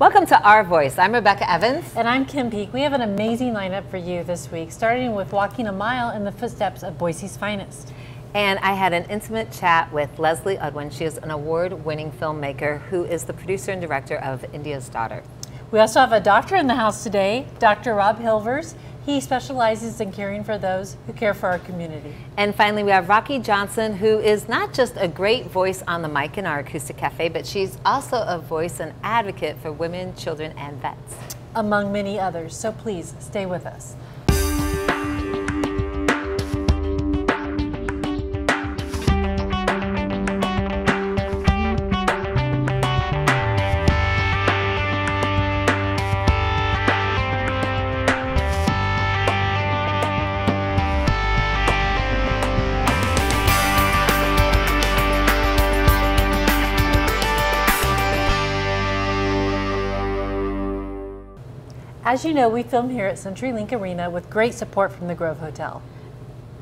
Welcome to Our Voice. I'm Rebecca Evans. And I'm Kim Peake. We have an amazing lineup for you this week, starting with walking a mile in the footsteps of Boise's finest. And I had an intimate chat with Leslee Udwin. She is an award winning filmmaker who is the producer and director of India's Daughter. We also have a doctor in the house today, Dr. Rob Hilvers. He specializes in caring for those who care for our community. And finally, we have Rocci Johnson, who is not just a great voice on the mic in our acoustic cafe, but she's also a voice and advocate for women, children, and vets. Among many others. So please stay with us. As you know, we film here at CenturyLink Arena with great support from the Grove Hotel.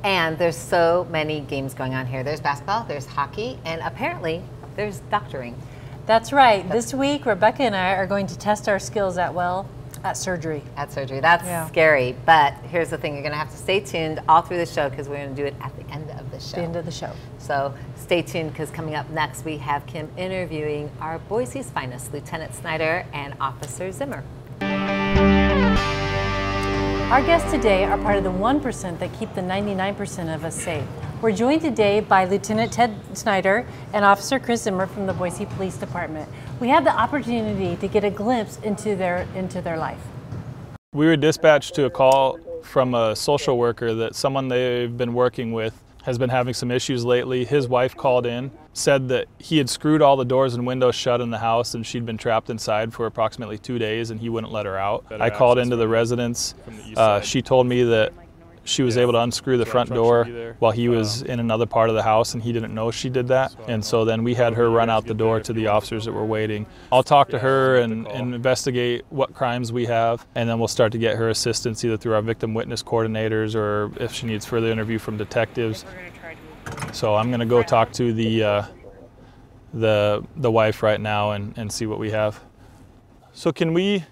And there's so many games going on here. There's basketball, there's hockey, and apparently there's doctoring. That's right. This week, Rebecca and I are going to test our skills at, well, at surgery. At surgery. That's yeah. scary. But here's the thing you're going to have to stay tuned all through the show because we're going to do it at the end of the show. The end of the show. So stay tuned because coming up next, we have Kim interviewing our Boise's finest, Lieutenant Snyder and Officer Zimmer. Our guests today are part of the 1% that keep the 99% of us safe. We're joined today by Lieutenant Ted Snyder and Officer Chris Zimmer from the Boise Police Department. We have the opportunity to get a glimpse into their, into their life. We were dispatched to a call from a social worker that someone they've been working with has been having some issues lately. His wife called in, said that he had screwed all the doors and windows shut in the house and she'd been trapped inside for approximately two days and he wouldn't let her out. I called into the residence. Uh, she told me that she was able to unscrew the front door while he was in another part of the house and he didn't know she did that. And so then we had her run out the door to the officers that were waiting. I'll talk to her and, and investigate what crimes we have and then we'll start to get her assistance either through our victim witness coordinators or if she needs further interview from detectives. So I'm going to go talk to the, uh, the, the wife right now and, and see what we have. So can we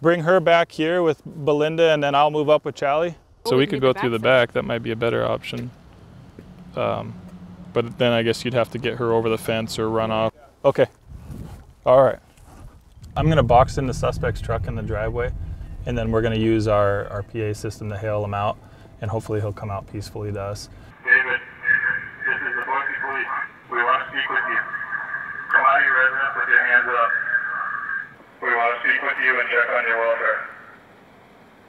bring her back here with Belinda and then I'll move up with Charlie? So we could go through the back. That might be a better option. Um, but then I guess you'd have to get her over the fence or run off. Okay. All right. I'm going to box in the suspect's truck in the driveway, and then we're going to use our, our PA system to hail him out, and hopefully he'll come out peacefully to us. David, this is the Boise Police. We want to speak with you. Come out of your residence with your hands up. We want to speak with you and check on your welfare.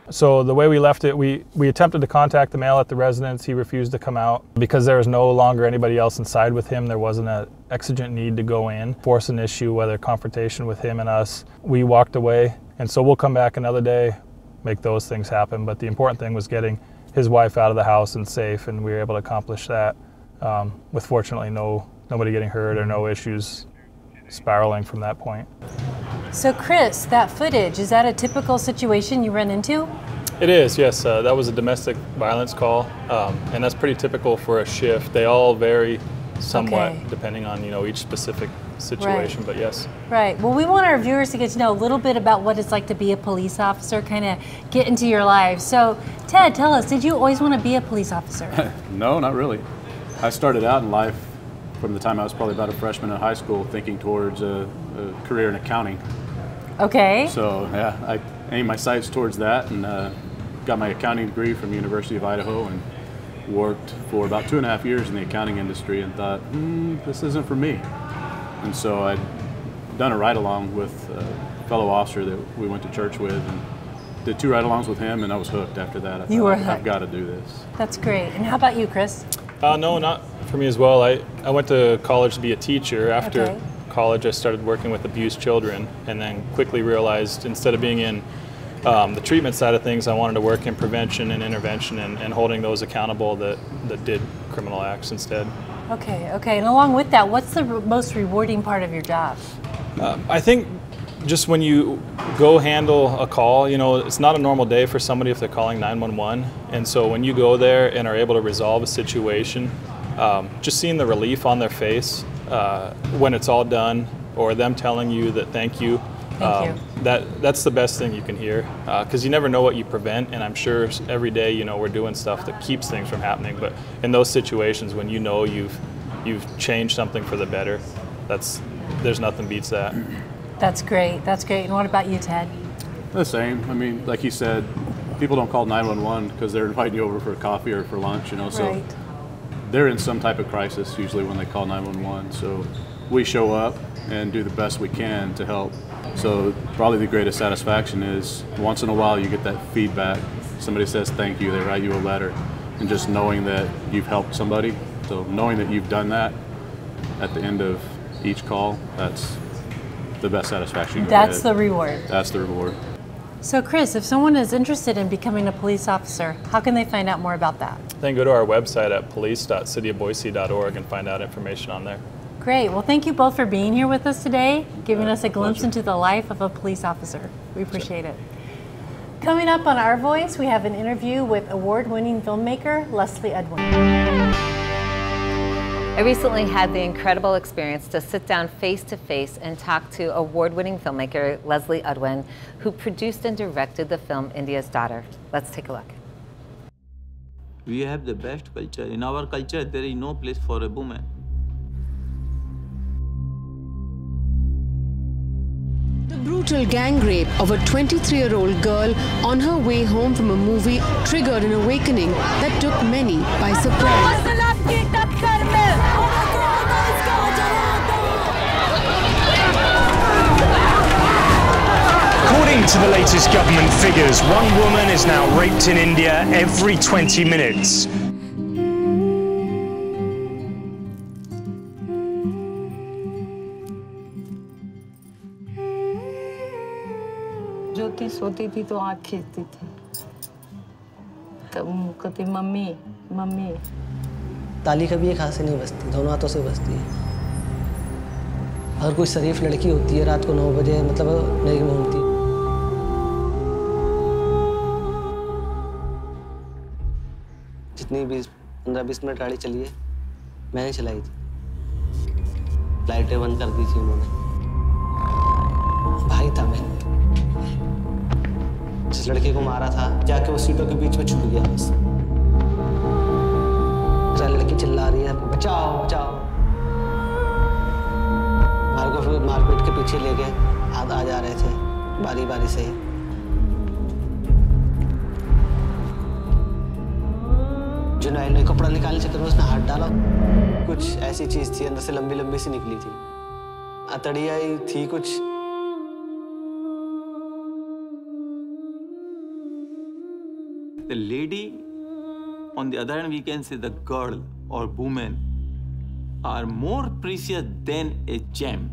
So the way we left it, we, we attempted to contact the male at the residence. He refused to come out because there was no longer anybody else inside with him. There wasn't an exigent need to go in, force an issue, whether confrontation with him and us. We walked away, and so we'll come back another day, make those things happen. But the important thing was getting his wife out of the house and safe, and we were able to accomplish that um, with fortunately no nobody getting hurt or no issues spiraling from that point. So, Chris, that footage, is that a typical situation you run into? It is, yes. Uh, that was a domestic violence call, um, and that's pretty typical for a shift. They all vary somewhat okay. depending on you know each specific situation, right. but yes. Right. Well, we want our viewers to get to know a little bit about what it's like to be a police officer, kind of get into your life. So, Ted, tell us, did you always want to be a police officer? no, not really. I started out in life from the time I was probably about a freshman in high school, thinking towards a, a career in accounting. Okay. So yeah, I aimed my sights towards that and uh, got my accounting degree from University of Idaho and worked for about two and a half years in the accounting industry and thought, hmm, this isn't for me. And so I'd done a ride-along with a fellow officer that we went to church with and did two ride-alongs with him and I was hooked after that. I you were hooked. I've got to do this. That's great. And how about you, Chris? Uh, no, not for me as well. I, I went to college to be a teacher. After okay. College, I started working with abused children and then quickly realized instead of being in um, the treatment side of things, I wanted to work in prevention and intervention and, and holding those accountable that, that did criminal acts instead. Okay, okay. And along with that, what's the most rewarding part of your job? Uh, I think just when you go handle a call, you know, it's not a normal day for somebody if they're calling 911. And so when you go there and are able to resolve a situation, um, just seeing the relief on their face uh, when it's all done, or them telling you that thank you Thank you. That that's the best thing you can hear because you never know what you prevent, and I'm sure every day you know we're doing stuff that keeps things from happening. But in those situations when you know you've you've changed something for the better, that's there's nothing beats that. That's great. That's great. And what about you, Ted? The same. I mean, like he said, people don't call 911 because they're inviting you over for coffee or for lunch, you know. So Right. They're in some type of crisis usually when they call 911. So we show up and do the best we can to help. So probably the greatest satisfaction is once in a while you get that feedback. Somebody says thank you, they write you a letter, and just knowing that you've helped somebody. So knowing that you've done that at the end of each call, that's the best satisfaction. That's the reward. That's the reward. So, Chris, if someone is interested in becoming a police officer, how can they find out more about that? Then go to our website at police.cityofboise.org and find out information on there. Great. Well, thank you both for being here with us today, giving uh, us a glimpse into the life of a police officer. We appreciate it. Coming up on Our Voice, we have an interview with award winning filmmaker Leslee Udwin. I recently had the incredible experience to sit down face to face and talk to award winning filmmaker Leslee Udwin, who produced and directed the film India's Daughter. Let's take a look. We have the best culture. In our culture, there is no place for a woman. The brutal gang rape of a 23 year old girl on her way home from a movie triggered an awakening that took many by surprise. According to the latest government figures, one woman is now raped in India every 20 minutes. ज्योति सोती थी तो आँख खींचती थी तब वो कहती mummy mummy ताली कभी एक हाथ से नहीं बजती दोनों हाथों से बजती है अगर कोई शरीफ लड़की होती है रात को नौ बजे मतलब नहीं घूमती जितनी बीस पंद्रह बीस मिनट गाड़ी चली है, मैंने चलाई थी। लाइटें बंद कर दी थी उन्होंने। भाई था मैं। जिस लड़के को मारा था, जाके वो सीटों के बीच में छुप गया बस। लड़की चिल्ला रही है, बचाओ बचाओ। हमारे को फिर मारपीट के पीछे ले गए। हाथ आ जा रहे थे बारी बारी से। ही जुनाइल ने कपड़ा निकालने चक्कर में उसने हाथ डाला कुछ ऐसी चीज़ थी अंदर से लंबी लंबी सी निकली थी अतड़िया ही थी कुछ The lady, on the other hand, we can say the girl or woman are more precious than a gem,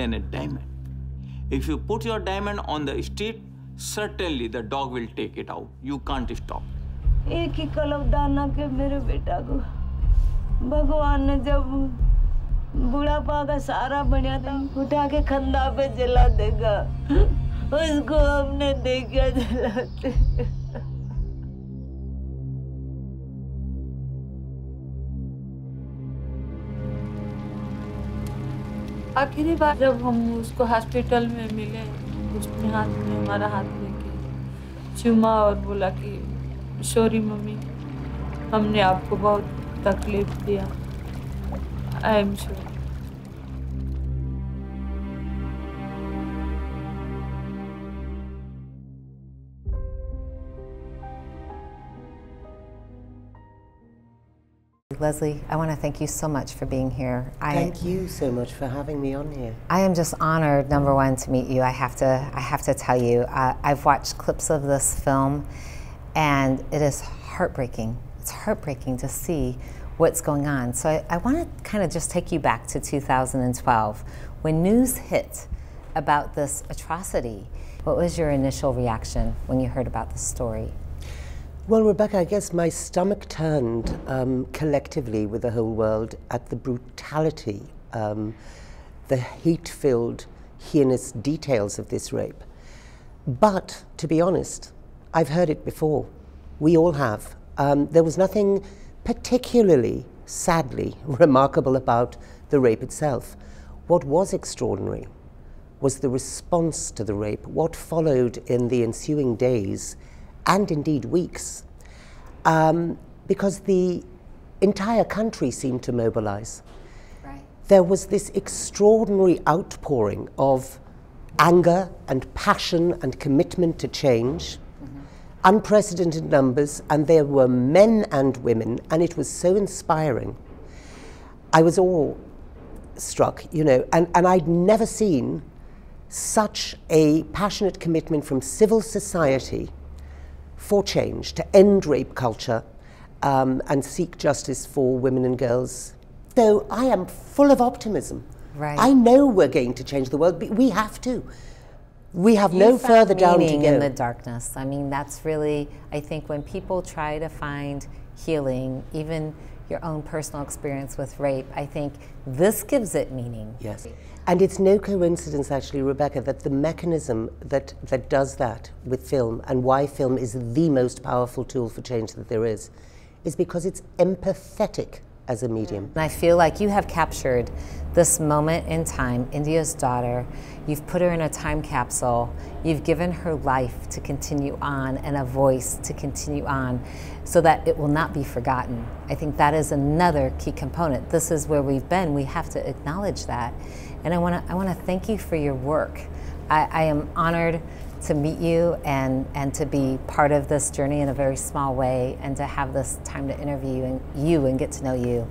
than a diamond. If you put your diamond on the street, certainly the dog will take it out. You can't stop. एक ही कलमदाना के मेरे बेटा को। भगवान ने जब बुढ़ापा का सारा बनया था, उठा के खंदा पे जला देगा। उसको हमने देखा जलाते। आखिरी बार जब हम उसको हॉस्पिटल में मिले, उसने हाथ में हमारा हाथ लेके चुमा और बोला कि सॉरी मम्मी हमने आपको बहुत तकलीफ दिया I am sorry Leslee, I want to thank you so much for being here. I, thank you so much for having me on here. I am just honored, number one, to meet you. I have to, I have to tell you, uh, I've watched clips of this film, and it is heartbreaking. It's heartbreaking to see what's going on. So I, I want to kind of just take you back to 2012 when news hit about this atrocity. What was your initial reaction when you heard about the story? Well, Rebecca, I guess my stomach turned um, collectively with the whole world at the brutality, um, the hate filled, heinous details of this rape. But to be honest, I've heard it before. We all have. Um, there was nothing particularly, sadly, remarkable about the rape itself. What was extraordinary was the response to the rape, what followed in the ensuing days and indeed weeks, um, because the entire country seemed to mobilize. Right. There was this extraordinary outpouring of anger and passion and commitment to change, unprecedented numbers, and there were men and women, and it was so inspiring. I was all struck, you know, and, and I'd never seen such a passionate commitment from civil society for change, to end rape culture um, and seek justice for women and girls. So I am full of optimism. Right. I know we're going to change the world, but we have to. We have You no further down to go. in the darkness. I mean, that's really, I think, when people try to find healing, even your own personal experience with rape, I think this gives it meaning. Yes. And it's no coincidence, actually, Rebecca, that the mechanism that, that does that with film and why film is the most powerful tool for change that there is, is because it's empathetic as a medium. And I feel like you have captured this moment in time, India's daughter. You've put her in a time capsule. You've given her life to continue on and a voice to continue on so that it will not be forgotten. I think that is another key component. This is where we've been. We have to acknowledge that. And I want to I want to thank you for your work. I, I am honored to meet you and, and to be part of this journey in a very small way and to have this time to interview and you and get to know you.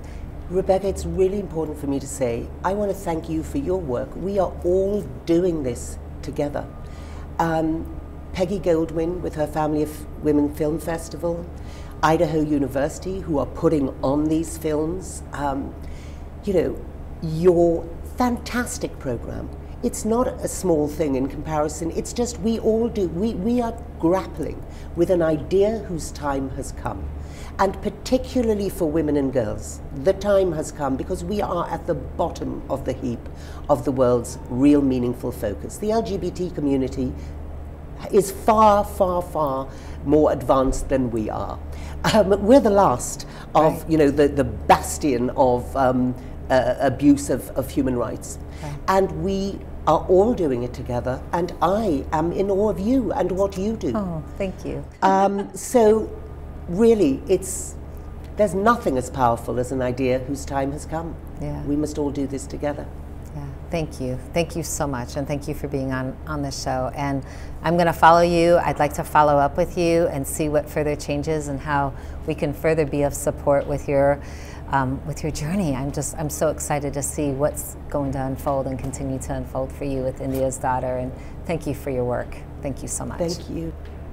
Rebecca, it's really important for me to say, I want to thank you for your work. We are all doing this together. Um, Peggy Goldwyn with her Family of Women Film Festival, Idaho University, who are putting on these films, um, you know, your fantastic program. It's not a small thing in comparison. It's just we all do. We, we are grappling with an idea whose time has come. And particularly for women and girls, the time has come because we are at the bottom of the heap of the world's real meaningful focus. The LGBT community is far, far, far more advanced than we are. Um, we're the last of, Right. you know, the, the bastion of um, uh, abuse of, of human rights. And we are all doing it together, and I am in awe of you and what you do. Oh, thank you. Um, so, really, it's there's nothing as powerful as an idea whose time has come. Yeah. We must all do this together. Yeah, thank you. Thank you so much. And thank you for being on, on the show. And I'm going to follow you. I'd like to follow up with you and see what further changes and how we can further be of support with your, um, with your journey. I'm just, I'm so excited to see what's going to unfold and continue to unfold for you with India's daughter. And thank you for your work. Thank you so much. Thank you.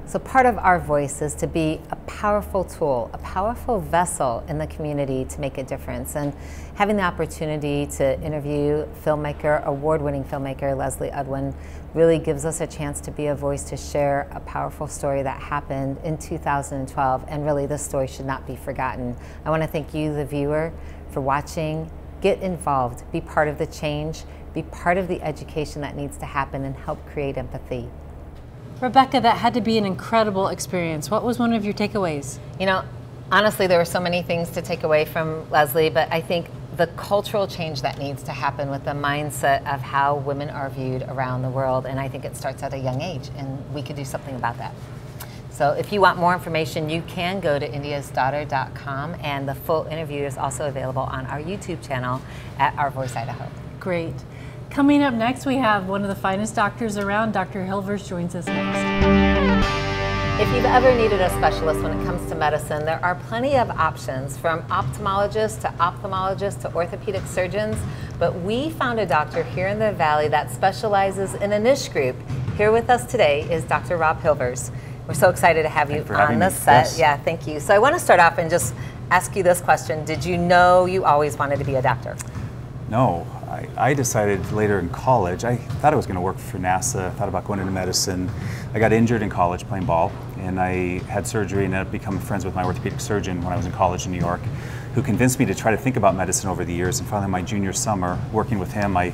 So, part of our voice is to be a powerful tool, a powerful vessel in the community to make a difference. And having the opportunity to interview filmmaker, award winning filmmaker Leslee Udwin really gives us a chance to be a voice to share a powerful story that happened in 2012. And really, this story should not be forgotten. I want to thank you, the viewer, for watching. Get involved, be part of the change, be part of the education that needs to happen, and help create empathy. Rebecca, that had to be an incredible experience. What was one of your takeaways? You know, honestly, there were so many things to take away from Leslee, but I think the cultural change that needs to happen with the mindset of how women are viewed around the world, and I think it starts at a young age, and we could do something about that. So if you want more information, you can go to indiasdaughter.com, and the full interview is also available on our YouTube channel at Our Voice Idaho. Great. Coming up next, we have one of the finest doctors around. Dr. Hilvers joins us next. If you've ever needed a specialist when it comes to medicine, there are plenty of options from ophthalmologists to ophthalmologists to orthopedic surgeons. But we found a doctor here in the Valley that specializes in a niche group. Here with us today is Dr. Rob Hilvers. We're so excited to have you on the me. set. Yes. Yeah, thank you. So I want to start off and just ask you this question Did you know you always wanted to be a doctor? No, I, I decided later in college, I thought I was going to work for NASA, I thought about going into medicine. I got injured in college playing ball, and I had surgery and ended up becoming friends with my orthopedic surgeon when I was in college in New York, who convinced me to try to think about medicine over the years. And finally, my junior summer, working with him, I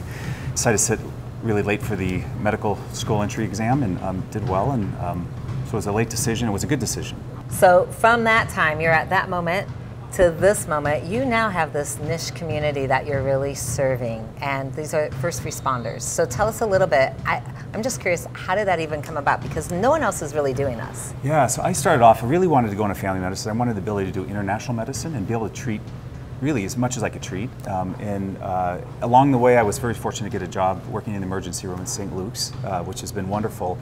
decided to sit really late for the medical school entry exam and um, did well. And um, so it was a late decision, it was a good decision. So from that time, you're at that moment to this moment, you now have this niche community that you're really serving, and these are first responders. So tell us a little bit. I, I'm just curious, how did that even come about? Because no one else is really doing this. Yeah, so I started off, I really wanted to go into family medicine. I wanted the ability to do international medicine and be able to treat really as much as I could treat. Um, and uh, along the way, I was very fortunate to get a job working in the emergency room in St. Luke's, uh, which has been wonderful.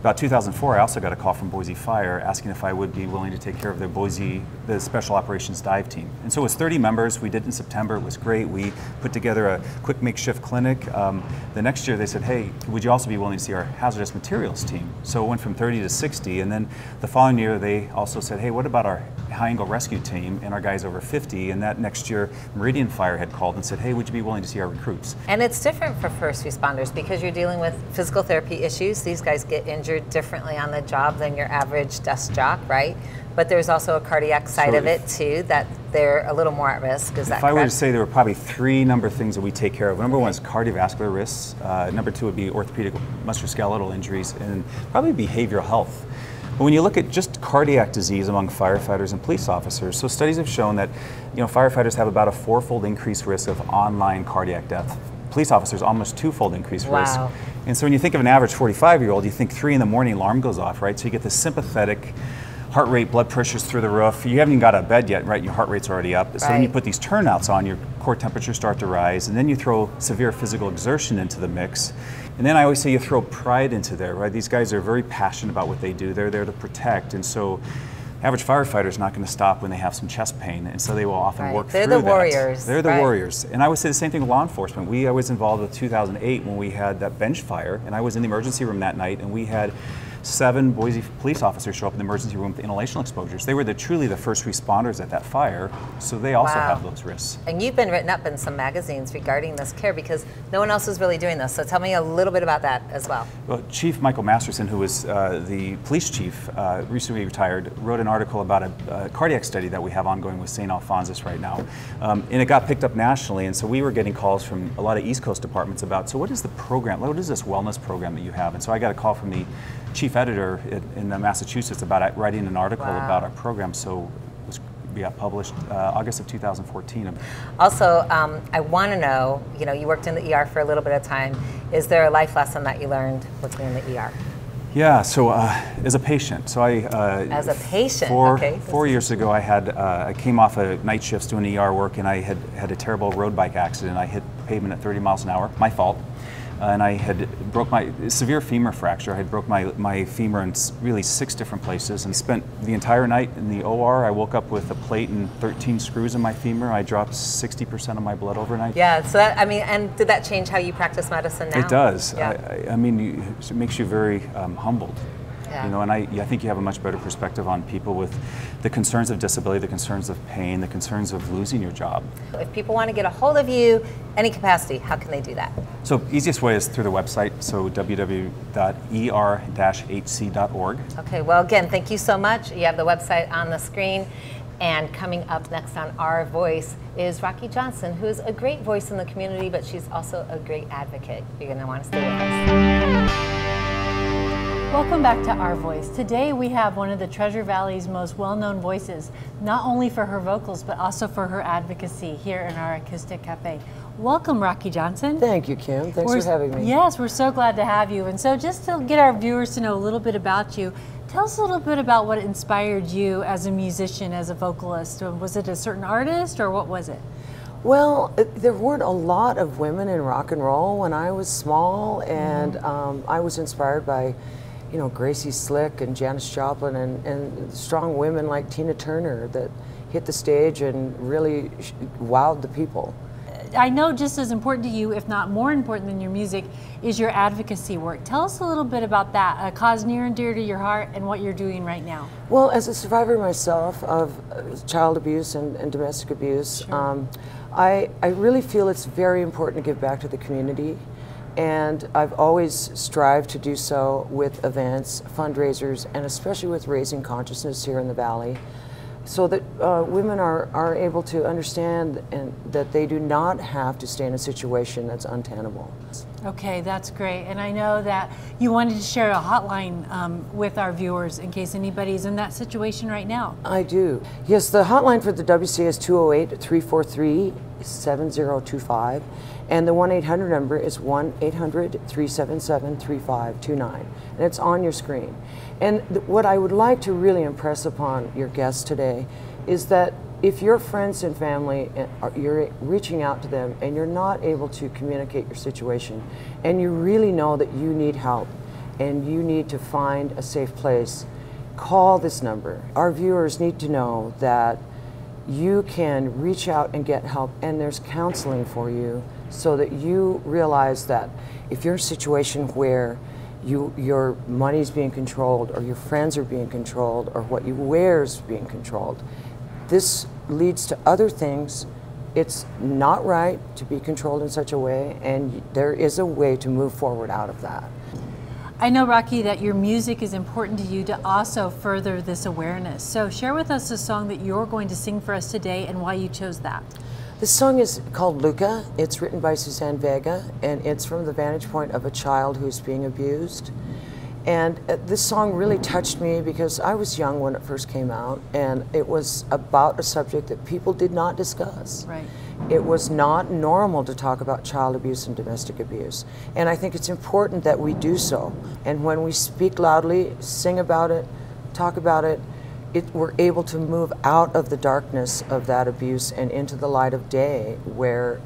About 2004, I also got a call from Boise Fire asking if I would be willing to take care of their Boise, the Special Operations Dive Team. And so it was 30 members. We did in September. It was great. We put together a quick makeshift clinic. Um, the next year, they said, hey, would you also be willing to see our hazardous materials team? So it went from 30 to 60. And then the following year, they also said, hey, what about our high angle rescue team and our guys over 50? And that next year, Meridian Fire had called and said, hey, would you be willing to see our recruits? And it's different for first responders because you're dealing with physical therapy issues. These guys get injured differently on the job than your average desk jock, right? But there's also a cardiac side So of if- it too that they're a little more at risk. Is that If I were to say there were probably three number of things that we take care of. Number one is cardiovascular risks. Uh, number two would be orthopedic musculoskeletal injuries, and probably behavioral health. But when you look at just cardiac disease among firefighters and police officers, so studies have shown that you know firefighters have about a fourfold increased risk of online cardiac death. Police officers almost twofold increased risk. And so when you think of an average 45 year old, you think three in the morning alarm goes off, right? So you get this sympathetic heart rate, blood pressure's through the roof. You haven't even got out of bed yet, right? Your heart rate's already up. So then you put these turnouts on, your core temperatures start to rise, and then you throw severe physical exertion into the mix. And then I always say you throw pride into there, right? These guys are very passionate about what they do. They're there to protect. And so average firefighter is not going to stop when they have some chest pain. And so they will often Right. work They're through the that. warriors, They're the right. warriors. And I would say the same thing with law enforcement. We I was involved with 2008 when we had that bench fire, and I was in the emergency room that night, and we had seven Boise police officers show up in the emergency room with inhalational exposures. They were the, truly the first responders at that fire, so they also Wow. have those risks. And you've been written up in some magazines regarding this care because no one else is really doing this. So tell me a little bit about that as well. Well, Chief Michael Masterson, who was uh, the police chief, uh, recently retired, wrote an article about a, a cardiac study that we have ongoing with St. Alphonsus right now. Um, and it got picked up nationally, and so we were getting calls from a lot of East Coast departments about, so what is the program? What is this wellness program that you have? And so I got a call from the chief editor in, in Massachusetts about writing an article Wow. about our program. So it was, we got published uh, August of 2014. Also, um, I want to know, you know, you worked in the ER for a little bit of time. Is there a life lesson that you learned working in the ER? Yeah, so uh, as a patient, so I uh, As a patient, four, okay. four years ago, I had uh, I came off a night shifts doing ER work, and I had had a terrible road bike accident. I hit pavement at 30 miles an hour, my fault, and I had broke my severe femur fracture. I had broke my my femur in really six different places, and spent the entire night in the OR. I woke up with a plate and 13 screws in my femur. I dropped 60% of my blood overnight. Yeah, so that, I mean, and did that change how you practice medicine now? It does. Yeah. I, I, mean, you, it makes you very um, humbled. Yeah. You know, and I, I think you have a much better perspective on people with the concerns of disability, the concerns of pain, the concerns of losing your job. If people want to get a hold of you, any capacity, how can they do that? So easiest way is through the website. So www.er-hc.org. Okay, well, again, thank you so much. You have the website on the screen. And coming up next on Our Voice is Rocci Johnson, who is a great voice in the community, but she's also a great advocate. You're going to want to stay with us. Welcome back to Our Voice. Today we have one of the Treasure Valley's most well-known voices, not only for her vocals, but also for her advocacy here in our Acoustic Cafe. Welcome, Rocci Johnson. Thank you, Kim. Thanks We're- for having me. Yes, we're so glad to have you. And so just to get our viewers to know a little bit about you, tell us a little bit about what inspired you as a musician, as a vocalist. Was it a certain artist or what was it? Well, uh, there weren't a lot of women in rock and roll when I was small, and Mm-hmm. um, I was inspired by, you know, Gracie Slick and Janis Joplin and, and strong women like Tina Turner that hit the stage and really wowed the people. I know just as important to you, if not more important than your music, is your advocacy work. Tell us a little bit about that, a cause near and dear to your heart, and what you're doing right now. Well, as a survivor myself of uh, child abuse and, and domestic abuse, um, I, I really feel it's very important to give back to the community. And I've always strived to do so with events, fundraisers, and especially with raising consciousness here in the Valley so that uh, women are, are able to understand and that they do not have to stay in a situation that's untenable. Okay, that's great. And I know that you wanted to share a hotline um, with our viewers in case anybody's in that situation right now. I do. Yes, the hotline for the WCA is 208 343 7025. And the 1 800 number is 1 800 377 3529. And it's on your screen. And what I would like to really impress upon your guests today is that if your friends and family, uh, are- you're reaching out to them and you're not able to communicate your situation, and you really know that you need help and you need to find a safe place, call this number. Our viewers need to know that you can reach out and get help, and there's counseling for you so that you realize that if you're in a situation where you, your money's being controlled, or your friends are being controlled, or what you wear is being controlled, this leads to other things. It's not right to be controlled in such a way, and there is a way to move forward out of that. I know, Rocci, that your music is important to you to also further this awareness. So share with us a song that you're going to sing for us today and why you chose that. This song is called Luka. It's written by Suzanne Vega, and it's from the vantage point of a child who's being abused. And uh, this song really touched me because I was young when it first came out, and it was about a subject that people did not discuss. Right. It was not normal to talk about child abuse and domestic abuse. And I think it's important that we do so. And when we speak loudly, sing about it, talk about it, it, we're able to move out of the darkness of that abuse and into the light of day where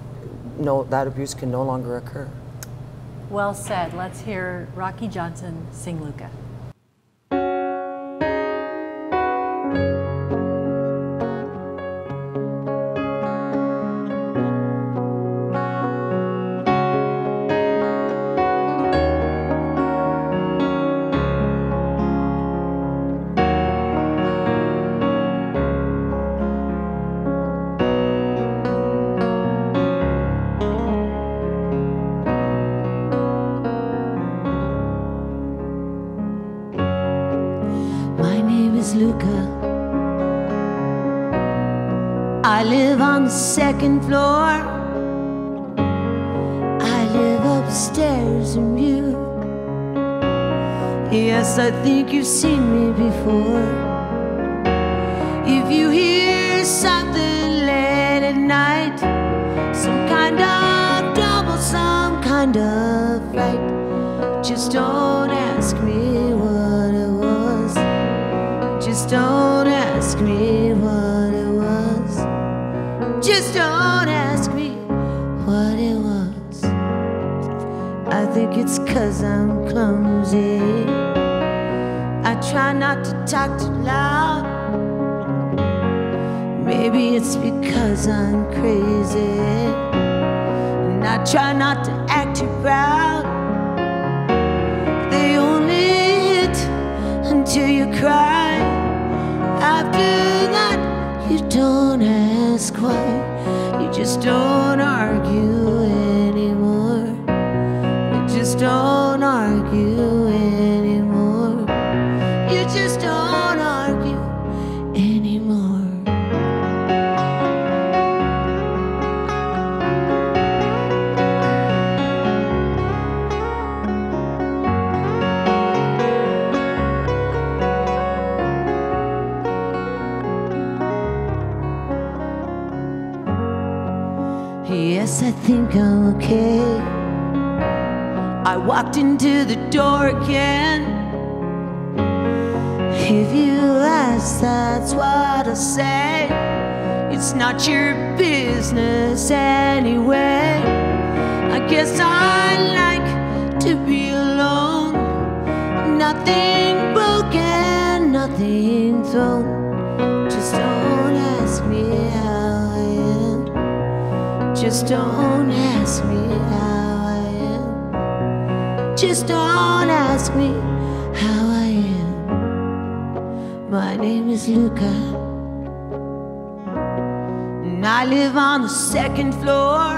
no, that abuse can no longer occur. Well said. Let's hear Rocci Johnson sing Luka. Cause I'm clumsy. I try not to talk too loud. Maybe it's because I'm crazy. And I try not to act too proud. They only hit until you cry. After that, you don't ask why. You just don't argue argue walked into the door again. If you ask, that's what I say. It's not your business anyway. I guess I like to be alone. Nothing broken, nothing thrown. Just don't ask me how I am. Just don't ask me how. Just don't ask me how I am. My name is Luka. And I live on the second floor.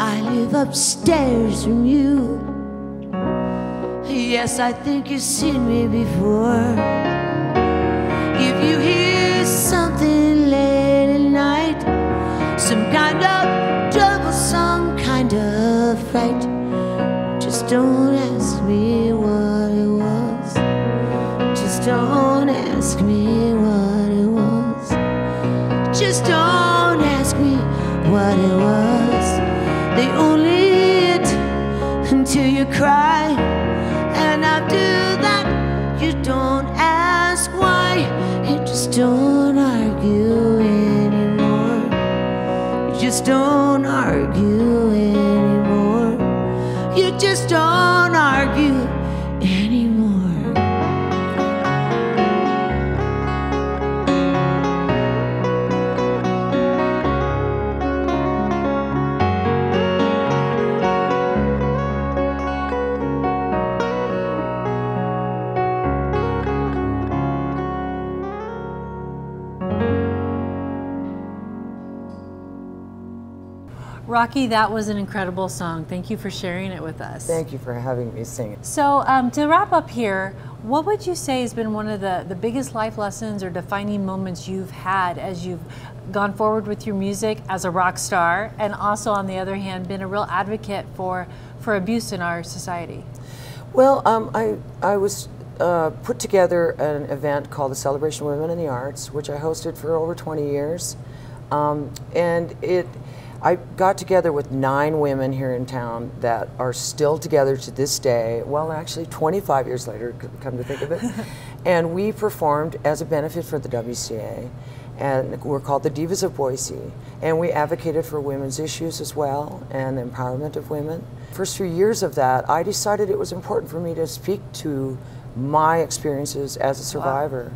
I live upstairs from you. Yes, I think you've seen me before. If you hear something don't ask me Rocci, that was an incredible song. Thank you for sharing it with us. Thank you for having me sing it. So, um, to wrap up here, what would you say has been one of the, the biggest life lessons or defining moments you've had as you've gone forward with your music as a rock star, and also, on the other hand, been a real advocate for, for abuse in our society? Well, um, I, I was uh, put together an event called the Celebration of Women in the Arts, which I hosted for over 20 years. Um, and it, I got together with nine women here in town that are still together to this day. Well, actually, 25 years later, come to think of it. and we performed as a benefit for the WCA. And we're called the Divas of Boise. And we advocated for women's issues as well and the empowerment of women. First few years of that, I decided it was important for me to speak to my experiences as a survivor.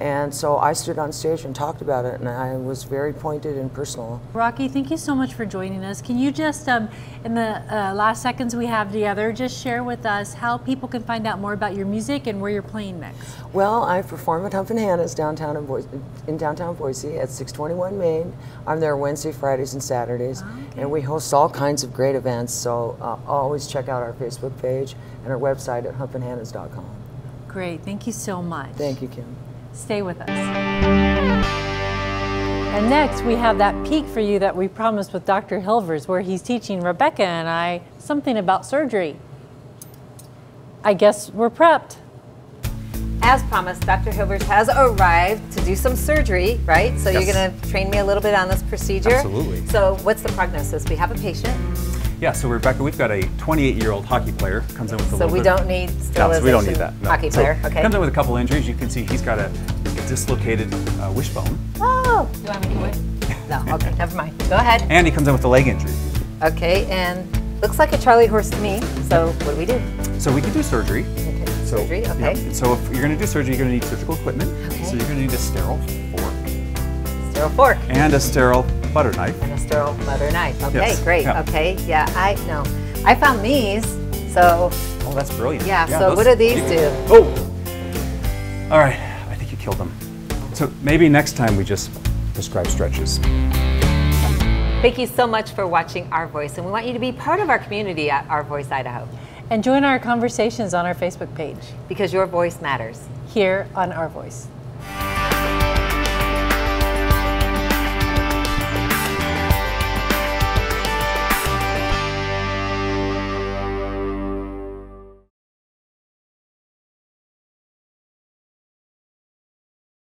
And so I stood on stage and talked about it, and I was very pointed and personal. Rocci, thank you so much for joining us. Can you just, um, in the uh, last seconds we have together, just share with us how people can find out more about your music and where you're playing next? Well, I perform at Humpin' Hannah's downtown in, Boise, in downtown Boise at 621 Main. I'm there Wednesday, Fridays, and Saturdays, and we host all kinds of great events. So uh, always check out our Facebook page and our website at humpinhannahs.com. Great, thank you so much. Thank you, Kim. Stay with us. And next, we have that peek for you that we promised with Dr. Hilvers, where he's teaching Rebecca and I something about surgery. I guess we're prepped. As promised, Dr. Hilvers has arrived to do some surgery, right? So Yes. you're going to train me a little bit on this procedure. Absolutely. So what's the prognosis? We have a patient, Yeah, so Rebecca, we've got a 28-year-old hockey player comes in with a so little we bit- don't need No, so we don't need that. No. Hockey So player, okay. Comes in with a couple injuries. You can see he's got a, a dislocated uh, wishbone, Oh, do you want me to wait? No, okay, never mind. Go ahead. and he comes in with a leg injury. Okay, and looks like a Charlie horse to me. So what do we do? So we can do surgery. So, surgery, yeah. okay. So if you're going to do surgery, you're going to need surgical equipment. Okay. So you're going to need a sterile fork Sterile fork and a sterile butter knife. and a sterile butter knife. Okay, Yes, great. yeah. Okay, yeah, I know. I found these. So Oh, that's brilliant. Yeah, so those- what do these you- do? Oh! All right, I think you killed them. So maybe next time we just prescribe stretches. thank you so much for watching Our Voice, and we want you to be part of our community at Our Voice Idaho And join our conversations on our Facebook page because your voice matters. here on Our Voice.